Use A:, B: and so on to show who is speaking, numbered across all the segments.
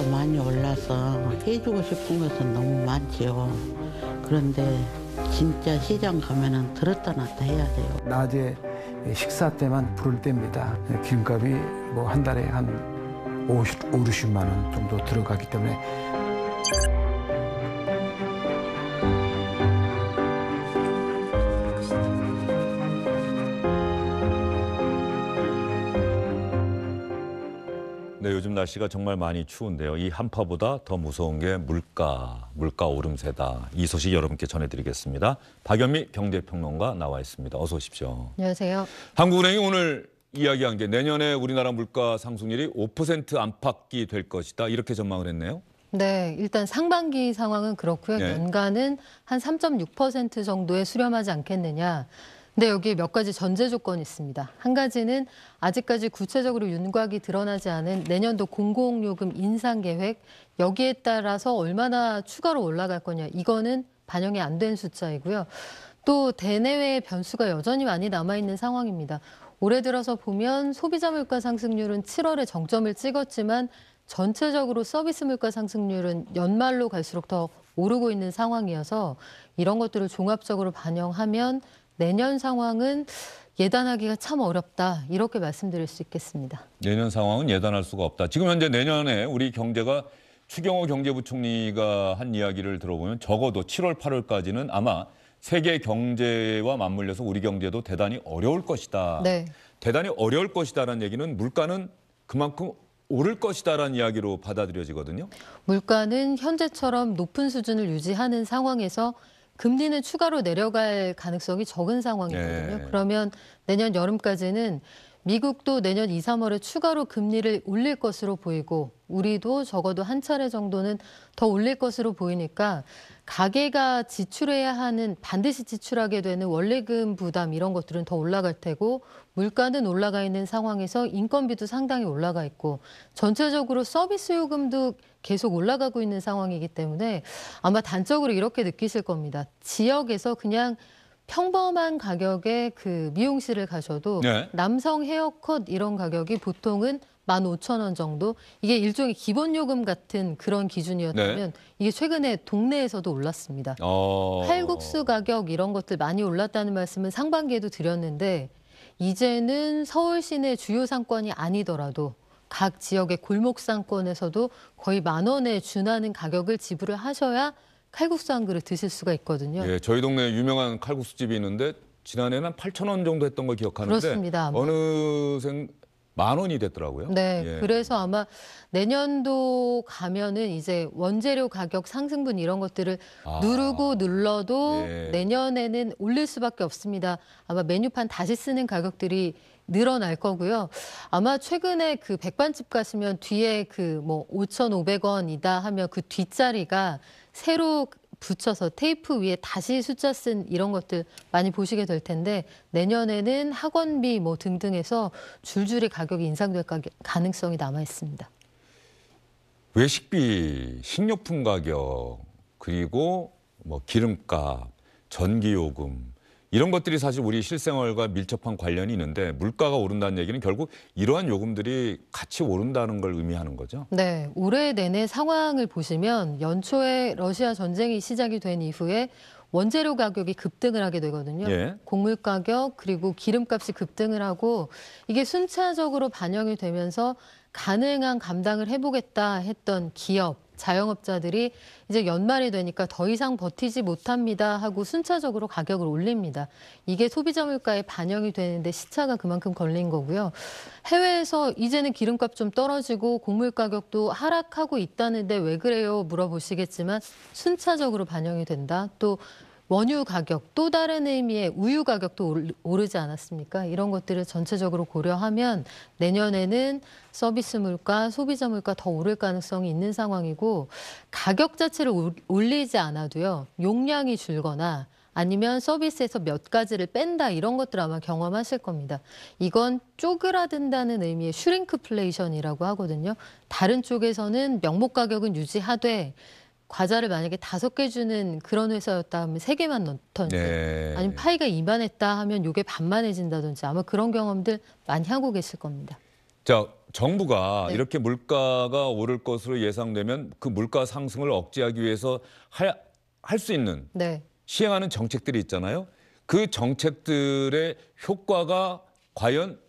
A: 물가가 많이 올라서 해주고 싶은 것은 너무 많지요. 그런데 진짜 시장 가면은 들었다 놨다 해야 돼요.
B: 낮에 식사 때만 부를 때입니다. 기름값이 뭐 한 달에 한 50, 50만 원 정도 들어가기 때문에
C: 네, 요즘 날씨가 정말 많이 추운데요. 이 한파보다 더 무서운 게 물가, 물가 오름세다. 이 소식 여러분께 전해드리겠습니다. 박연미 경제평론가 나와 있습니다. 어서 오십시오.
D: 안녕하세요.
C: 한국은행이 오늘 이야기한 게 내년에 우리나라 물가 상승률이 5% 안팎이 될 것이다. 이렇게 전망을 했네요.
D: 네, 일단 상반기 상황은 그렇고요.
C: 네.
D: 연간은 한 3.6% 정도에 수렴하지 않겠느냐. 근데 여기 몇 가지 전제 조건이 있습니다. 한 가지는 아직까지 구체적으로 윤곽이 드러나지 않은 내년도 공공요금 인상 계획 여기에 따라서 얼마나 추가로 올라갈 거냐 이거는 반영이 안 된 숫자이고요. 또 대내외의 변수가 여전히 많이 남아 있는 상황입니다. 올해 들어서 보면 소비자 물가 상승률은 7월에 정점을 찍었지만 전체적으로 서비스 물가 상승률은 연말로 갈수록 더 오르고 있는 상황이어서 이런 것들을 종합적으로 반영하면 내년 상황은 예단하기가 참 어렵다 이렇게 말씀드릴 수 있겠습니다.
C: 내년 상황은 예단할 수가 없다. 지금 현재 내년에 우리 경제가 추경호 경제부총리가 한 이야기를 들어보면 적어도 7월, 8월까지는 아마 세계 경제와 맞물려서 우리 경제도 대단히 어려울 것이다.
D: 네.
C: 대단히 어려울 것이다라는 얘기는 물가는 그만큼 오를 것이다라는 이야기로 받아들여지거든요.
D: 물가는 현재처럼 높은 수준을 유지하는 상황에서 금리는 추가로 내려갈 가능성이 적은 상황이거든요.
C: 네.
D: 그러면 내년 여름까지는 미국도 내년 2, 3월에 추가로 금리를 올릴 것으로 보이고 우리도 적어도 한 차례 정도는 더 올릴 것으로 보이니까 가계가 지출해야 하는 반드시 지출하게 되는 원래금 부담 이런 것들은 더 올라갈 테고 물가는 올라가 있는 상황에서 인건비도 상당히 올라가 있고 전체적으로 서비스 요금도 계속 올라가고 있는 상황이기 때문에 아마 단적으로 이렇게 느끼실 겁니다. 지역에서 그냥 평범한 가격의 그 미용실을 가셔도
C: 네.
D: 남성 헤어컷 이런 가격이 보통은 15,000원 정도 이게 일종의 기본 요금 같은 그런 기준이었다면
C: 네.
D: 이게 최근에 동네에서도 올랐습니다.
C: 어...
D: 칼국수 가격 이런 것들 많이 올랐다는 말씀은 상반기에도 드렸는데 이제는 서울 시내 주요 상권이 아니더라도 각 지역의 골목 상권에서도 거의 만 원에 준하는 가격을 지불을 하셔야 칼국수 한 그릇 드실 수가 있거든요.
C: 예, 저희 동네에 유명한 칼국수 집이 있는데 지난해는 한 8천 원 정도 했던 걸 기억하는데
D: 그렇습니다.
C: 어느새 만 원이 됐더라고요.
D: 네,
C: 예.
D: 그래서 아마 내년도 가면은 이제 원재료 가격 상승분 이런 것들을
C: 아.
D: 누르고 눌러도
C: 예.
D: 내년에는 올릴 수밖에 없습니다. 아마 메뉴판 다시 쓰는 가격들이 늘어날 거고요. 아마 최근에 그 백반집 가시면 뒤에 그 뭐 5,500원이다 하면 그 뒷자리가 새로 붙여서 테이프 위에 다시 숫자 쓴 이런 것들 많이 보시게 될 텐데 내년에는 학원비 뭐 등등해서 줄줄이 가격이 인상될 가- 가능성이 남아 있습니다.
C: 외식비, 식료품 가격, 그리고 뭐 기름값, 전기요금 이런 것들이 사실 우리 실생활과 밀접한 관련이 있는데 물가가 오른다는 얘기는 결국 이러한 요금들이 같이 오른다는 걸 의미하는 거죠.
D: 네, 올해 내내 상황을 보시면 연초에 러시아 전쟁이 시작이 된 이후에 원재료 가격이 급등을 하게 되거든요.
C: 예.
D: 곡물 가격 그리고 기름값이 급등을 하고 이게 순차적으로 반영이 되면서 가능한 감당을 해보겠다 했던 기업, 자영업자들이 이제 연말이 되니까 더 이상 버티지 못합니다 하고 순차적으로 가격을 올립니다. 이게 소비자 물가에 반영이 되는데 시차가 그만큼 걸린 거고요. 해외에서 이제는 기름값 좀 떨어지고 곡물 가격도 하락하고 있다는데 왜 그래요? 물어보시겠지만 순차적으로 반영이 된다. 또 원유 가격, 또 다른 의미의 우유 가격도 올- 오르지 않았습니까? 이런 것들을 전체적으로 고려하면 내년에는 서비스 물가, 소비자 물가 더 오를 가능성이 있는 상황이고 가격 자체를 올- 올리지 않아도요. 용량이 줄거나 아니면 서비스에서 몇 가지를 뺀다 이런 것들 아마 경험하실 겁니다. 이건 쪼그라든다는 의미의 shrinkflation이라고 하거든요. 다른 쪽에서는 명목 가격은 유지하되 과자를 만약에 다섯 개 주는 그런 회사였다 하면 세 개만 넣던지
C: 네.
D: 아니면 파이가 이만했다 하면 요게 반만해진다든지 아마 그런 경험들 많이 하고 계실 겁니다.
C: 자, 정부가
D: 네.
C: 이렇게 물가가 오를 것으로 예상되면 그 물가 상승을 억제하기 위해서 할 수 있는
D: 네.
C: 시행하는 정책들이 있잖아요. 그 정책들의 효과가 과연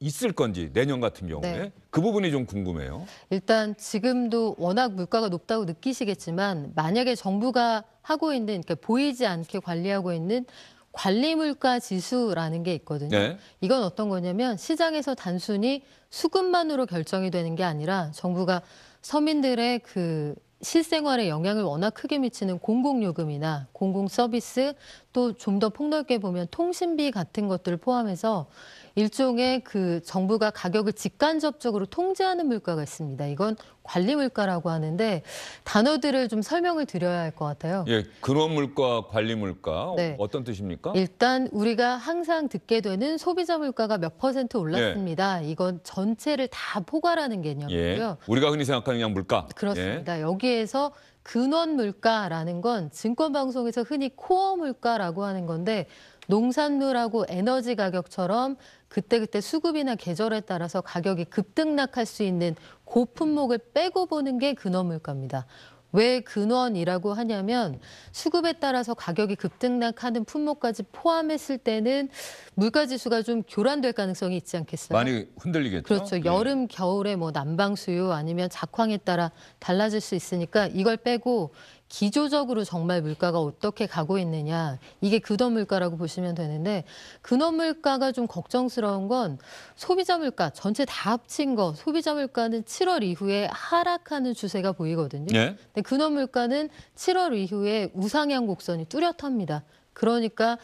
C: 있을 건지 내년 같은 경우에
D: 네.
C: 그 부분이 좀 궁금해요.
D: 일단 지금도 워낙 물가가 높다고 느끼시겠지만 만약에 정부가 하고 있는 그러니까 보이지 않게 관리하고 있는 관리 물가 지수라는 게 있거든요.
C: 네.
D: 이건 어떤 거냐면 시장에서 단순히 수급만으로 결정이 되는 게 아니라 정부가 서민들의 그 실생활에 영향을 워낙 크게 미치는 공공요금이나 공공 서비스 또 좀 더 폭넓게 보면 통신비 같은 것들을 포함해서 일종의 그 정부가 가격을 직간접적으로 통제하는 물가가 있습니다. 이건 관리 물가라고 하는데 단어들을 좀 설명을 드려야 할 것 같아요.
C: 예, 근원 물가, 관리 물가
D: 네.
C: 어떤 뜻입니까?
D: 일단 우리가 항상 듣게 되는 소비자 물가가 몇 퍼센트 올랐습니다. 이건 전체를 다 포괄하는
C: 예,
D: 개념이고요.
C: 우리가 흔히 생각하는 그냥 물가. 예.
D: 그렇습니다. 여기에서 근원 물가라는 건 증권 방송에서 흔히 코어 물가라고 하는 건데 농산물하고 에너지 가격처럼 그때그때 수급이나 계절에 따라서 가격이 급등락할 수 있는 고품목을 빼고 보는 게 근원 물가입니다. 왜 근원이라고 하냐면 수급에 따라서 가격이 급등락하는 품목까지 포함했을 때는 물가 지수가 좀 교란될 가능성이 있지 않겠어요?
C: 많이 흔들리겠죠.
D: 그렇죠.
C: 예.
D: 여름, 겨울에 뭐 난방 수요 아니면 작황에 따라 달라질 수 있으니까 이걸 빼고 기조적으로 정말 물가가 어떻게 가고 있느냐 이게 근원 물가라고 보시면 되는데 근원 물가가 좀 걱정스러운 건 소비자 물가 전체 다 합친 거 소비자 물가는 7월 이후에 하락하는 추세가 보이거든요.
C: 예.
D: 근데 근원 물가는 7월 이후에 우상향 곡선이 뚜렷합니다. 그러니까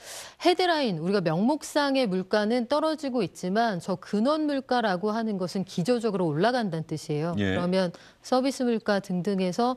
D: 헤드라인 우리가 명목상의 물가는 떨어지고 있지만 저 근원 물가라고 하는 것은 기조적으로 올라간다는 뜻이에요.
C: 예.
D: 그러면 서비스 물가 등등에서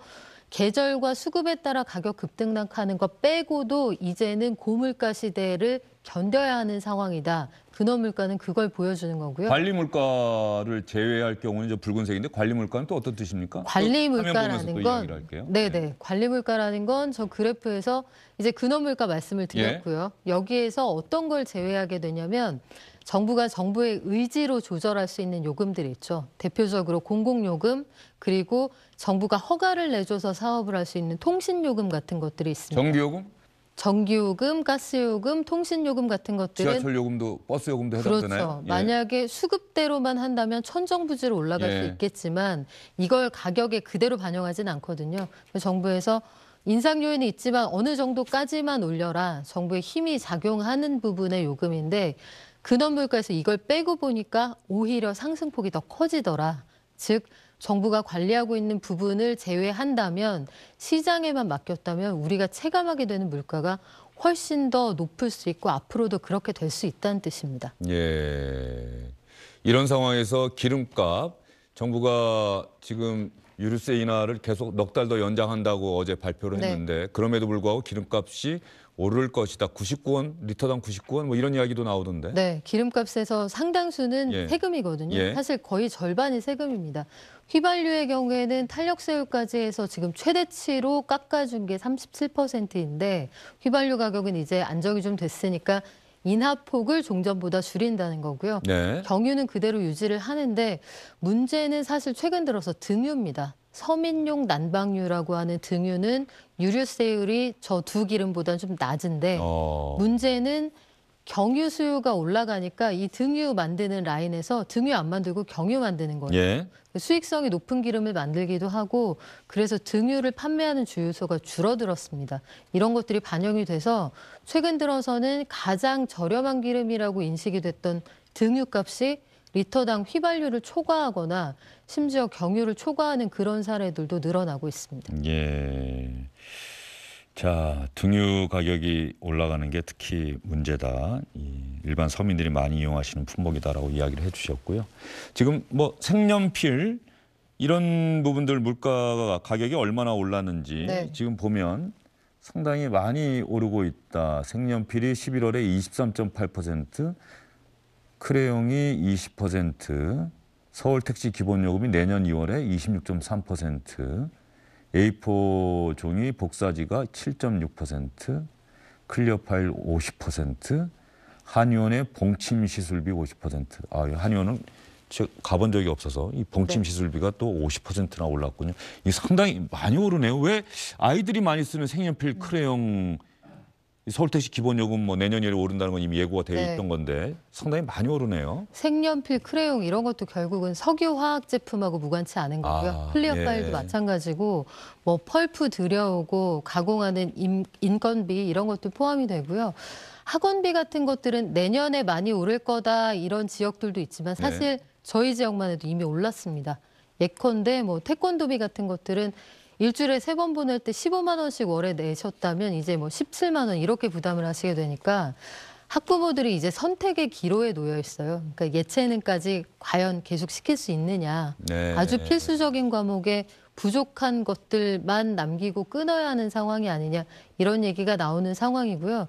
D: 계절과 수급에 따라 가격 급등락하는 것 빼고도 이제는 고물가 시대를 견뎌야 하는 상황이다. 근원 물가는 그걸 보여주는 거고요.
C: 관리 물가를 제외할 경우는 이제 붉은색인데 관리 물가는 또 어떤 뜻입니까?
D: 관리 물가라는 건. 네네 관리 물가라는 건 저 그래프에서 이제 근원 물가 말씀을 드렸고요. 여기에서 어떤 걸 제외하게 되냐면 정부가 정부의 의지로 조절할 수 있는 요금들이 있죠. 대표적으로 공공요금 그리고 정부가 허가를 내줘서 사업을 할 수 있는 통신요금 같은 것들이 있습니다.
C: 전기요금,
D: 전기요금, 가스요금, 통신요금 같은 것들은
C: 지하철 요금도 버스 요금도 해당되나요?
D: 그렇죠.
C: 예.
D: 만약에 수급대로만 한다면 천정부지로 올라갈
C: 예.
D: 수 있겠지만 이걸 가격에 그대로 반영하진 않거든요. 정부에서 인상 요인이 있지만 어느 정도까지만 올려라. 정부의 힘이 작용하는 부분의 요금인데 근원 물가에서 이걸 빼고 보니까 오히려 상승폭이 더 커지더라. 즉 정부가 관리하고 있는 부분을 제외한다면 시장에만 맡겼다면 우리가 체감하게 되는 물가가 훨씬 더 높을 수 있고 앞으로도 그렇게 될 수 있다는 뜻입니다.
C: 예. 이런 상황에서 기름값 정부가 지금 유류세 인하를 계속 넉 달 더 연장한다고 어제 발표를
D: 네.
C: 했는데 그럼에도 불구하고 기름값이 오를 것이다. 99원, 리터당 99원 뭐 이런 이야기도 나오던데.
D: 네, 기름값에서 상당수는
C: 예.
D: 세금이거든요.
C: 예.
D: 사실 거의 절반이 세금입니다. 휘발유의 경우에는 탄력세율까지 해서 지금 최대치로 깎아준 게 37%인데 휘발유 가격은 이제 안정이 좀 됐으니까 인하폭을 종전보다 줄인다는 거고요.
C: 네.
D: 경유는 그대로 유지를 하는데 문제는 사실 최근 들어서 등유입니다. 서민용 난방유라고 하는 등유는 유류세율이 저두 기름보다는 좀 낮은데
C: 어.
D: 문제는 경유 수요가 올라가니까 이 등유 만드는 라인에서 등유 안 만들고 경유 만드는 거예요.
C: 예.
D: 수익성이 높은 기름을 만들기도 하고 그래서 등유를 판매하는 주유소가 줄어들었습니다. 이런 것들이 반영이 돼서 최근 들어서는 가장 저렴한 기름이라고 인식이 됐던 등유값이 리터당 휘발유를 초과하거나 심지어 경유를 초과하는 그런 사례들도 늘어나고 있습니다.
C: 예. 자, 등유 가격이 올라가는 게 특히 문제다. 이 일반 서민들이 많이 이용하시는 품목이다라고 이야기를 해주셨고요. 지금 뭐 색연필 이런 부분들 물가가 가격이 얼마나 올랐는지
D: 네.
C: 지금 보면 상당히 많이 오르고 있다. 색연필이 11월에 23.8%, 크레용이 20%, 서울 택시 기본 요금이 내년 2월에 26.3%, A4 종이 복사지가 7.6%, clear file 50%, 한의원의 봉침 시술비 50%. 아, 한의원은 제가 가본 적이 없어서 이 봉침
D: 네.
C: 시술비가 또 50%나 올랐군요. 이 상당히 많이 오르네요. 왜 아이들이 많이 쓰는 색연필
D: 음.
C: 크레용 이 서울 택시 기본요금 뭐 내년에 오른다는 건 이미 예고가 되어
D: 네.
C: 있던 건데 상당히 많이 오르네요.
D: 색연필, 크레용 이런 것도 결국은 석유 화학 제품하고 무관치 않은 거고요.
C: 아,
D: clear
C: 예.
D: file도 마찬가지고 뭐 펄프 들여오고 가공하는 인, 인건비 이런 것도 포함이 되고요. 학원비 같은 것들은 내년에 많이 오를 거다 이런 지역들도 있지만 사실 저희 지역만 해도 이미 올랐습니다. 예컨대 뭐 태권도비 같은 것들은 일주일에 세 번 보낼 때 15만 원씩 월에 내셨다면 이제 뭐 17만 원 이렇게 부담을 하시게 되니까 학부모들이 이제 선택의 기로에 놓여 있어요. 그러니까 예체능까지 과연 계속 시킬 수 있느냐.
C: 네.
D: 아주 필수적인 과목에 부족한 것들만 남기고 끊어야 하는 상황이 아니냐 이런 얘기가 나오는 상황이고요.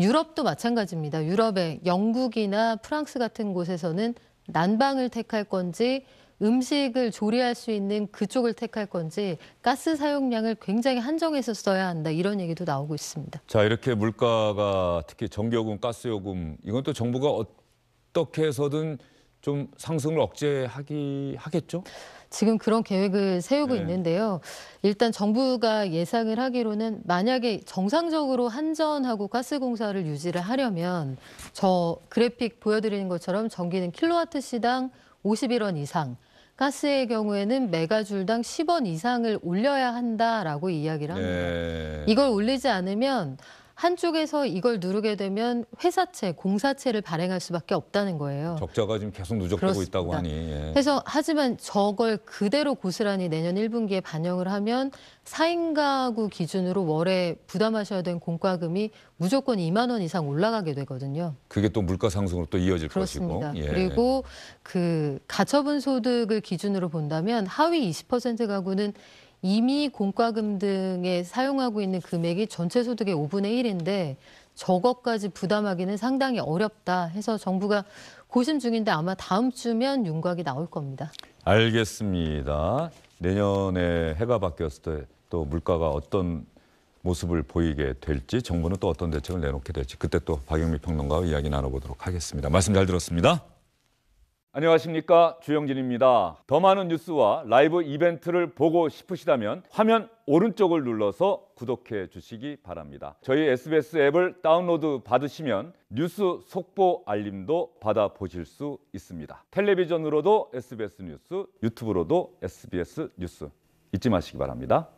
D: 유럽도 마찬가지입니다. 유럽의 영국이나 프랑스 같은 곳에서는 난방을 택할 건지 음식을 조리할 수 있는 그쪽을 택할 건지 가스 사용량을 굉장히 한정해서 써야 한다 이런 얘기도 나오고 있습니다.
C: 자 이렇게 물가가 특히 전기요금, 가스요금 이건 또 정부가 어떻게 해서든 좀 상승을 억제하기 하겠죠?
D: 지금 그런 계획을 세우고
C: 네.
D: 있는데요. 일단 정부가 예상을 하기로는 만약에 정상적으로 한전하고 가스공사를 유지를 하려면 저 그래픽 보여드리는 것처럼 전기는 킬로와트 시당 51원 이상, 가스의 경우에는 메가줄당 10원 이상을 올려야 한다라고 이야기를 합니다.
C: 네.
D: 이걸 올리지 않으면 한쪽에서 이걸 누르게 되면 회사채, 공사채를 발행할 수밖에 없다는 거예요.
C: 적자가 지금 계속 누적되고 있다고
D: 그렇습니다.
C: 하니 예.
D: 그래서 하지만 저걸 그대로 고스란히 내년 1분기에 반영을 하면 4인 가구 기준으로 월에 부담하셔야 되는 공과금이 무조건 2만 원 이상 올라가게 되거든요.
C: 그게 또 물가 상승으로 또 이어질
D: 그렇습니다.
C: 것이고 예.
D: 그리고 그 가처분 소득을 기준으로 본다면 하위 20% 가구는 이미 공과금 등에 사용하고 있는 금액이 전체 소득의 5분의 1인데 저것까지 부담하기는 상당히 어렵다 해서 정부가 고심 중인데 아마 다음 주면 윤곽이 나올 겁니다.
C: 알겠습니다. 내년에 해가 바뀌었을 때 또 물가가 어떤 모습을 보이게 될지 정부는 또 어떤 대책을 내놓게 될지 그때 또 박영미 평론가와 이야기 나눠보도록 하겠습니다. 말씀 잘 들었습니다. 안녕하십니까 주영진입니다. 더 많은 뉴스와 라이브 이벤트를 보고 싶으시다면 화면 오른쪽을 눌러서 구독해 주시기 바랍니다. 저희 SBS 앱을 다운로드 받으시면 뉴스 속보 알림도 받아 보실 수 있습니다. 텔레비전으로도 SBS 뉴스, 유튜브로도 SBS 뉴스 잊지 마시기 바랍니다.